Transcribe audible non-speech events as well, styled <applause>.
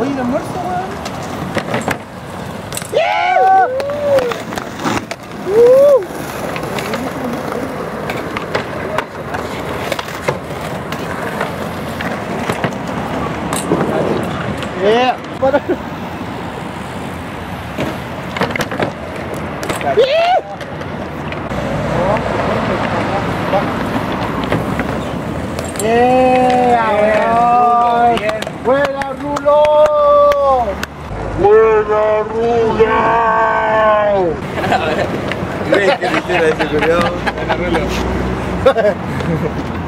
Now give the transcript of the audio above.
Hoy de almuerzo. Yeah. Para. Yeah, arruga! ¿Ves que le ese culiado? <laughs>